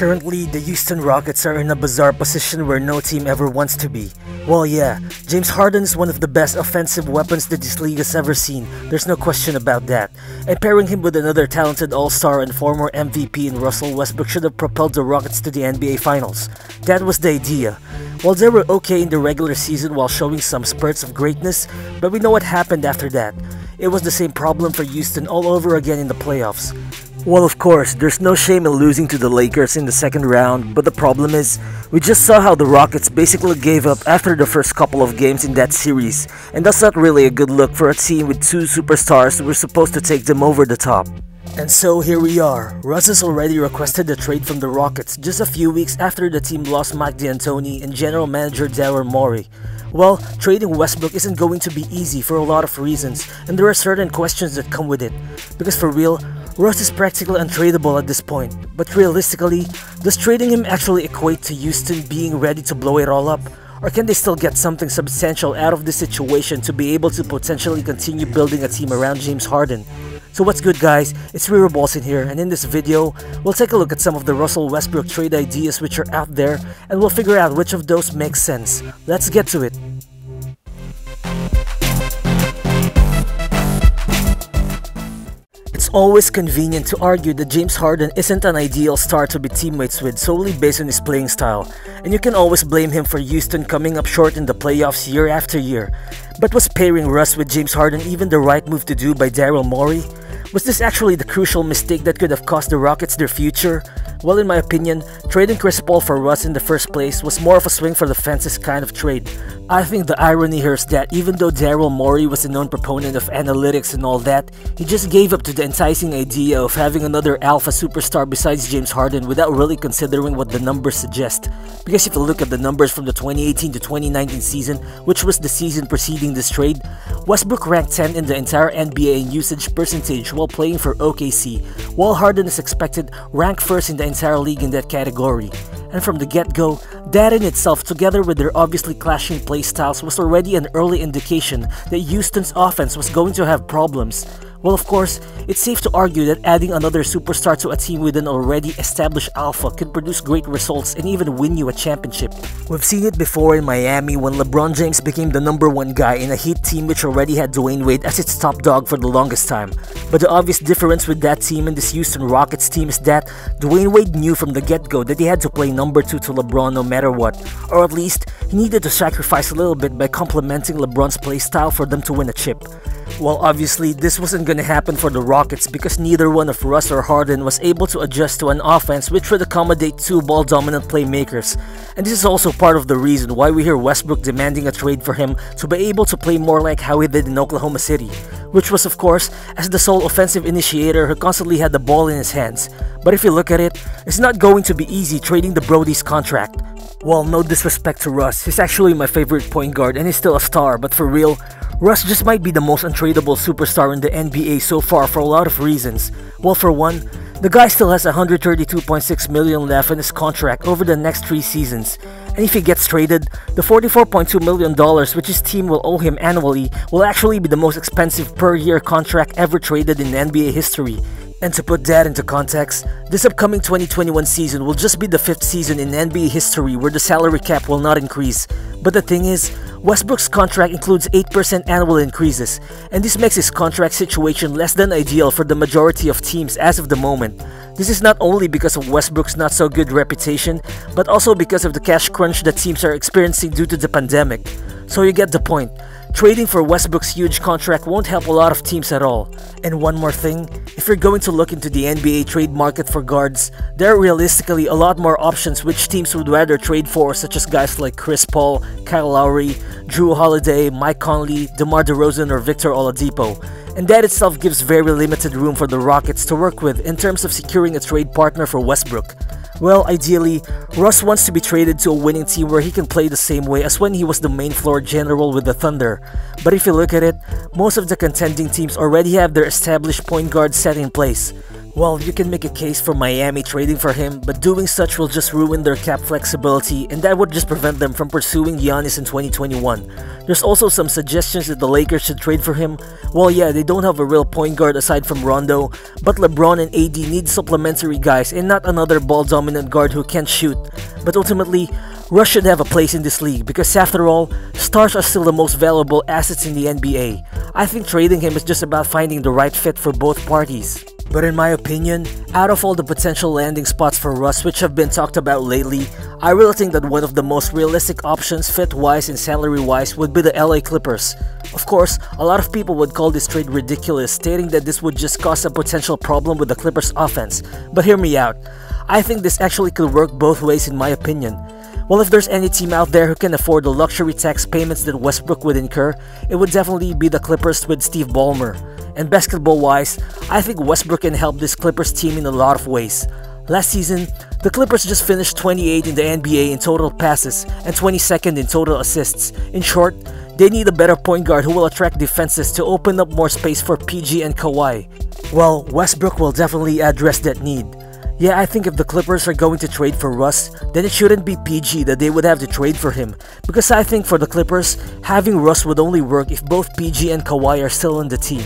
Currently, the Houston Rockets are in a bizarre position where no team ever wants to be. Well, yeah, James Harden is one of the best offensive weapons that this league has ever seen, there's no question about that. And pairing him with another talented all-star and former MVP in Russell Westbrook should have propelled the Rockets to the NBA Finals. That was the idea. While they were okay in the regular season while showing some spurts of greatness, but we know what happened after that. It was the same problem for Houston all over again in the playoffs. Well, of course, there's no shame in losing to the Lakers in the second round, but the problem is, we just saw how the Rockets basically gave up after the first couple of games in that series, and that's not really a good look for a team with two superstars who were supposed to take them over the top. And so here we are. Russ has already requested a trade from the Rockets just a few weeks after the team lost Mike D'Antoni and general manager Daryl Morey. Well, trading Westbrook isn't going to be easy for a lot of reasons, and there are certain questions that come with it. Because for real, Russ is practically untradeable at this point, but realistically, does trading him actually equate to Houston being ready to blow it all up? Or can they still get something substantial out of this situation to be able to potentially continue building a team around James Harden? So what's good guys, it's Riro in here and in this video, we'll take a look at some of the Russell Westbrook trade ideas which are out there and we'll figure out which of those makes sense. Let's get to it. Always convenient to argue that James Harden isn't an ideal star to be teammates with solely based on his playing style, and you can always blame him for Houston coming up short in the playoffs year after year. But was pairing Russ with James Harden even the right move to do by Daryl Morey? Was this actually the crucial mistake that could have cost the Rockets their future? Well, in my opinion, trading Chris Paul for Russ in the first place was more of a swing for the fences kind of trade. I think the irony here is that even though Daryl Morey was a known proponent of analytics and all that, he just gave up to the enticing idea of having another alpha superstar besides James Harden without really considering what the numbers suggest. Because if you look at the numbers from the 2018 to 2019 season, which was the season preceding this trade, Westbrook ranked 10 in the entire NBA in usage percentage while playing for OKC, while Harden is expected ranked first in the entire league in that category. And from the get-go, that in itself together with their obviously clashing playstyles was already an early indication that Houston's offense was going to have problems. Well, of course, it's safe to argue that adding another superstar to a team with an already established alpha could produce great results and even win you a championship. We've seen it before in Miami when LeBron James became the number one guy in a Heat team which already had Dwyane Wade as its top dog for the longest time. But the obvious difference with that team and this Houston Rockets team is that Dwyane Wade knew from the get-go that he had to play number 2 to LeBron no matter what, or at least he needed to sacrifice a little bit by complementing LeBron's playstyle for them to win a chip. Well, obviously, this wasn't gonna happen for the Rockets because neither one of Russ or Harden was able to adjust to an offense which would accommodate two ball-dominant playmakers. And this is also part of the reason why we hear Westbrook demanding a trade for him to be able to play more like how he did in Oklahoma City, which was of course as the sole offensive initiator who constantly had the ball in his hands. But if you look at it, it's not going to be easy trading the Brodie's contract. Well, no disrespect to Russ, he's actually my favorite point guard and he's still a star, but for real, Russ just might be the most untradeable superstar in the NBA so far for a lot of reasons. Well, for one, the guy still has 132.6 million left in his contract over the next three seasons. And if he gets traded, the $44.2 million which his team will owe him annually will actually be the most expensive per year contract ever traded in NBA history. And to put that into context, this upcoming 2021 season will just be the fifth season in NBA history where the salary cap will not increase. But the thing is, Westbrook's contract includes 8% annual increases, and this makes his contract situation less than ideal for the majority of teams as of the moment. This is not only because of Westbrook's not so good reputation, but also because of the cash crunch that teams are experiencing due to the pandemic. So you get the point. Trading for Westbrook's huge contract won't help a lot of teams at all. And one more thing, if you're going to look into the NBA trade market for guards, there are realistically a lot more options which teams would rather trade for such as guys like Chris Paul, Kyle Lowry, Jrue Holiday, Mike Conley, DeMar DeRozan or Victor Oladipo. And that itself gives very limited room for the Rockets to work with in terms of securing a trade partner for Westbrook. Well, ideally, Russ wants to be traded to a winning team where he can play the same way as when he was the main floor general with the Thunder. But if you look at it, most of the contending teams already have their established point guard set in place. Well, you can make a case for Miami trading for him, but doing such will just ruin their cap flexibility and that would just prevent them from pursuing Giannis in 2021. There's also some suggestions that the Lakers should trade for him. Well, yeah, they don't have a real point guard aside from Rondo, but LeBron and AD need supplementary guys and not another ball dominant guard who can't shoot. But ultimately, Russ should have a place in this league because after all, stars are still the most valuable assets in the NBA. I think trading him is just about finding the right fit for both parties. But in my opinion, out of all the potential landing spots for Russ which have been talked about lately, I really think that one of the most realistic options fit-wise and salary-wise would be the LA Clippers. Of course, a lot of people would call this trade ridiculous, stating that this would just cause a potential problem with the Clippers offense. But hear me out. I think this actually could work both ways in my opinion. Well, if there's any team out there who can afford the luxury tax payments that Westbrook would incur, it would definitely be the Clippers with Steve Ballmer. And basketball wise, I think Westbrook can help this Clippers team in a lot of ways. Last season, the Clippers just finished 28 in the NBA in total passes and 22nd in total assists. In short, they need a better point guard who will attract defenses to open up more space for PG and Kawhi. Well, Westbrook will definitely address that need. Yeah, I think if the Clippers are going to trade for Russ, then it shouldn't be PG that they would have to trade for him. Because I think for the Clippers, having Russ would only work if both PG and Kawhi are still on the team.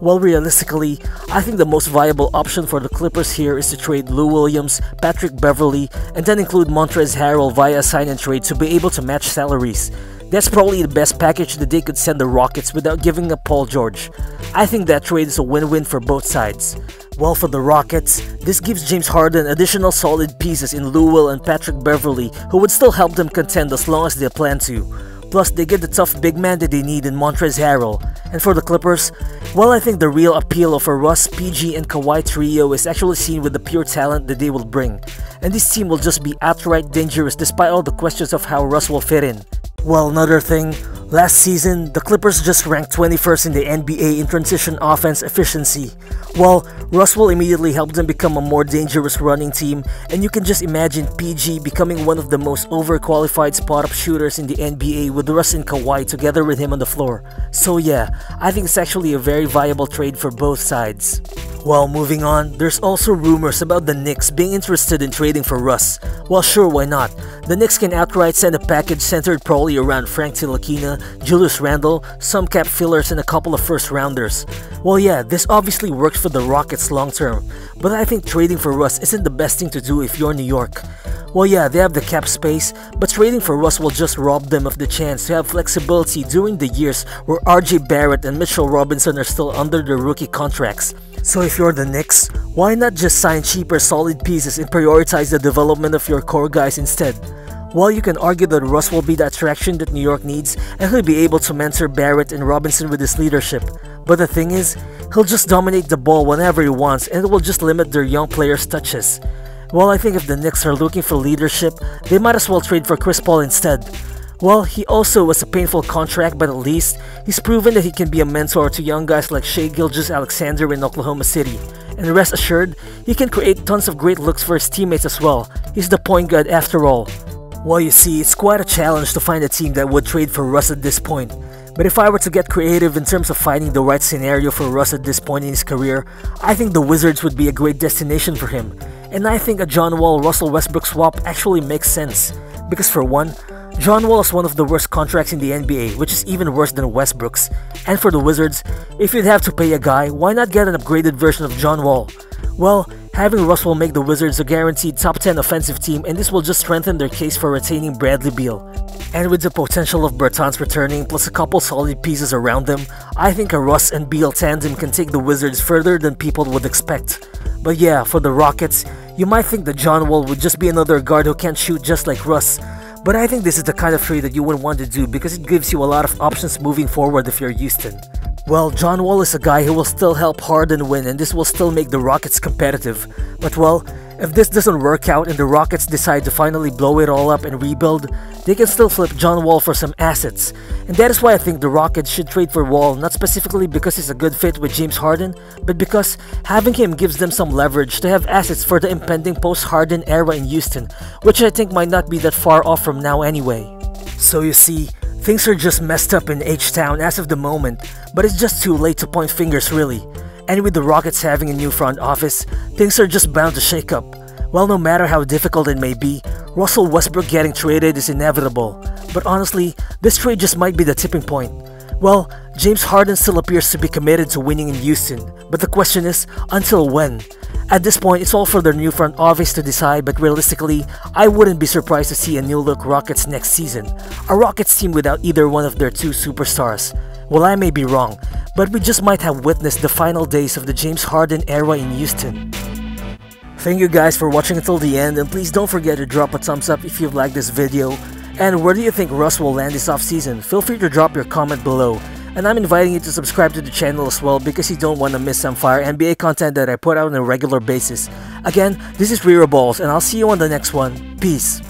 Well, realistically, I think the most viable option for the Clippers here is to trade Lou Williams, Patrick Beverley, and then include Montrezl Harrell via sign and trade to be able to match salaries. That's probably the best package that they could send the Rockets without giving up Paul George. I think that trade is a win-win for both sides. Well, for the Rockets, this gives James Harden additional solid pieces in Lou Will and Patrick Beverley who would still help them contend as long as they plan to. Plus, they get the tough big man that they need in Montrezl Harrell. And for the Clippers, well, I think the real appeal of a Russ, PG, and Kawhi trio is actually seen with the pure talent that they will bring. And this team will just be outright dangerous despite all the questions of how Russ will fit in. Well, another thing, last season, the Clippers just ranked 21st in the NBA in transition offense efficiency. Well, Russ will immediately help them become a more dangerous running team, and you can just imagine PG becoming one of the most overqualified spot-up shooters in the NBA with Russ and Kawhi together with him on the floor. So yeah, I think it's actually a very viable trade for both sides. Well, moving on, there's also rumors about the Knicks being interested in trading for Russ. Well, sure, why not? The Knicks can outright send a package centered probably around Frank Ntilikina, Julius Randle, some cap fillers, and a couple of first rounders. Well, yeah, this obviously works for the Rockets long term, but I think trading for Russ isn't the best thing to do if you're New York. Well, yeah, they have the cap space, but trading for Russ will just rob them of the chance to have flexibility during the years where RJ Barrett and Mitchell Robinson are still under their rookie contracts. So if you're the Knicks, why not just sign cheaper solid pieces and prioritize the development of your core guys instead? While you can argue that Russ will be the attraction that New York needs and he'll be able to mentor Barrett and Robinson with his leadership, but the thing is, he'll just dominate the ball whenever he wants and it will just limit their young players' touches. Well, I think if the Knicks are looking for leadership, they might as well trade for Chris Paul instead. Well, he also was a painful contract, but at least he's proven that he can be a mentor to young guys like Shai Gilgeous-Alexander in Oklahoma City. And rest assured, he can create tons of great looks for his teammates as well. He's the point guard after all. Well, you see, it's quite a challenge to find a team that would trade for Russ at this point. But if I were to get creative in terms of finding the right scenario for Russ at this point in his career, I think the Wizards would be a great destination for him. And I think a John Wall Russell Westbrook swap actually makes sense. Because for one, John Wall is one of the worst contracts in the NBA, which is even worse than Westbrook's. And for the Wizards, if you'd have to pay a guy, why not get an upgraded version of John Wall? Well, having Russ will make the Wizards a guaranteed top 10 offensive team and this will just strengthen their case for retaining Bradley Beal. And with the potential of Bertans returning plus a couple solid pieces around them, I think a Russ and Beal tandem can take the Wizards further than people would expect. But yeah, for the Rockets, you might think that John Wall would just be another guard who can't shoot just like Russ, but I think this is the kind of trade that you wouldn't want to do because it gives you a lot of options moving forward if you're Houston. Well, John Wall is a guy who will still help Harden win and this will still make the Rockets competitive. But well, if this doesn't work out and the Rockets decide to finally blow it all up and rebuild, they can still flip John Wall for some assets. And that is why I think the Rockets should trade for Wall, not specifically because he's a good fit with James Harden, but because having him gives them some leverage to have assets for the impending post-Harden era in Houston, which I think might not be that far off from now anyway. So you see, things are just messed up in H-Town as of the moment, but it's just too late to point fingers really. And with the Rockets having a new front office, things are just bound to shake up. Well, no matter how difficult it may be, Russell Westbrook getting traded is inevitable. But honestly, this trade just might be the tipping point. Well, James Harden still appears to be committed to winning in Houston, but the question is, until when? At this point, it's all for their new front office to decide, but realistically, I wouldn't be surprised to see a new look Rockets next season. A Rockets team without either one of their two superstars. Well, I may be wrong, but we just might have witnessed the final days of the James Harden era in Houston. Thank you guys for watching until the end, and please don't forget to drop a thumbs up if you've liked this video. And where do you think Russ will land this offseason? Feel free to drop your comment below. And I'm inviting you to subscribe to the channel as well because you don't want to miss some fire NBA content that I put out on a regular basis. Again, this is Riro Balls and I'll see you on the next one. Peace.